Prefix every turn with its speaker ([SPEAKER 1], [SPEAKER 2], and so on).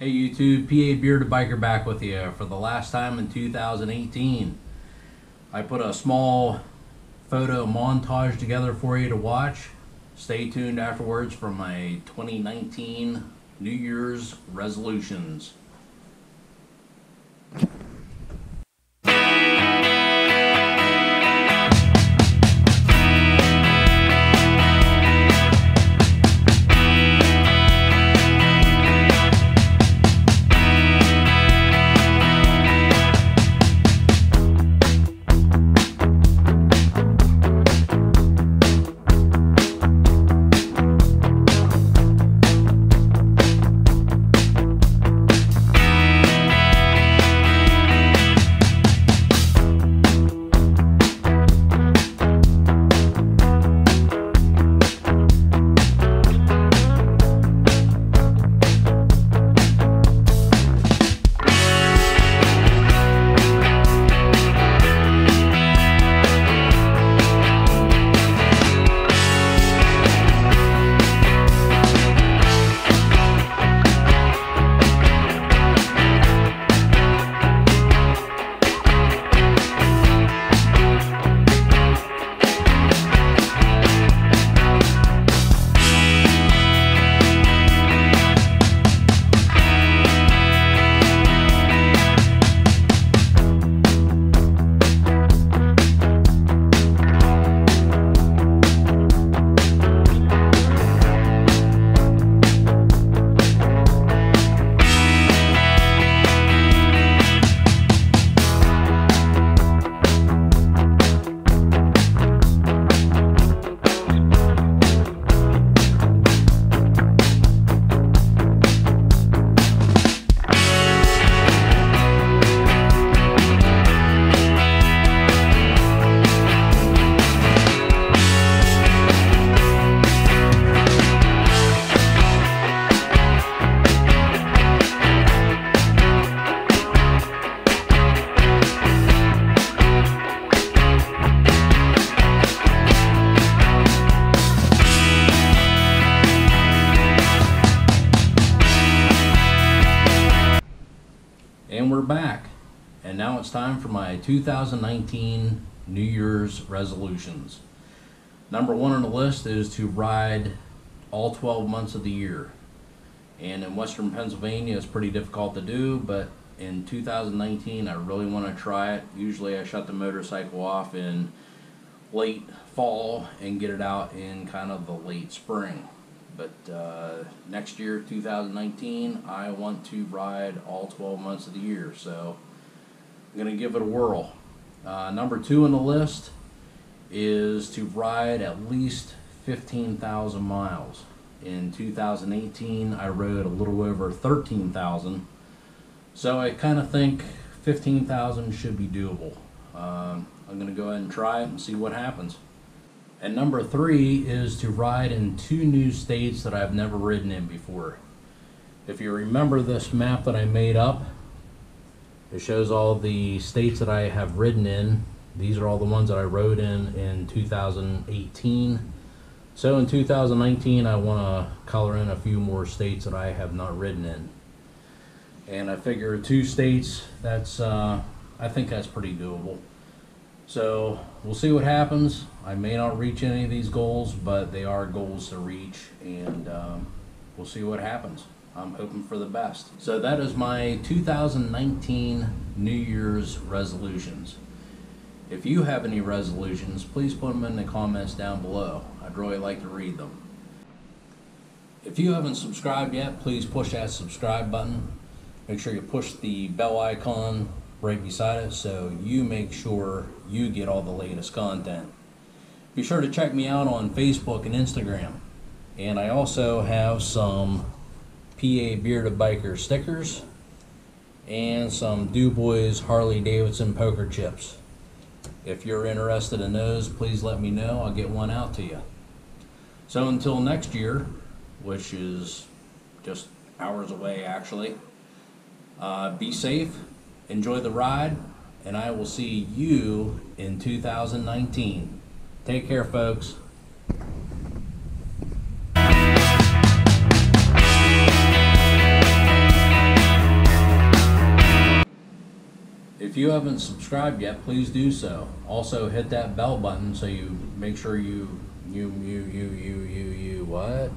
[SPEAKER 1] Hey YouTube, PA Bearded Biker back with you for the last time in 2018. I put a small photo montage together for you to watch. Stay tuned afterwards for my 2019 New Year's resolutions. We're back. And now it's time for my 2019 New Year's resolutions. Number one on the list is to ride all 12 months of the year. And in western Pennsylvania, it's pretty difficult to do, but in 2019, I really want to try it. Usually, I shut the motorcycle off in late fall and get it out in kind of the late spring. But uh, next year, 2019, I want to ride all 12 months of the year. So I'm going to give it a whirl. Uh, number two on the list is to ride at least 15,000 miles. In 2018, I rode a little over 13,000. So I kind of think 15,000 should be doable. Um, I'm going to go ahead and try it and see what happens. And number three is to ride in two new states that I've never ridden in before. If you remember this map that I made up, it shows all the states that I have ridden in. These are all the ones that I rode in in 2018. So in 2019, I want to color in a few more states that I have not ridden in. And I figure two states, that's, uh, I think that's pretty doable. So we'll see what happens. I may not reach any of these goals, but they are goals to reach, and um, we'll see what happens. I'm hoping for the best. So that is my 2019 New Year's resolutions. If you have any resolutions, please put them in the comments down below. I'd really like to read them. If you haven't subscribed yet, please push that subscribe button. Make sure you push the bell icon right beside it so you make sure you get all the latest content. Be sure to check me out on Facebook and Instagram. And I also have some PA Bearded Biker stickers and some DuBois Harley Davidson poker chips. If you're interested in those, please let me know. I'll get one out to you. So until next year, which is just hours away actually, uh, be safe, Enjoy the ride, and I will see you in 2019. Take care, folks. If you haven't subscribed yet, please do so. Also, hit that bell button so you make sure you, you, you, you, you, you, you, what?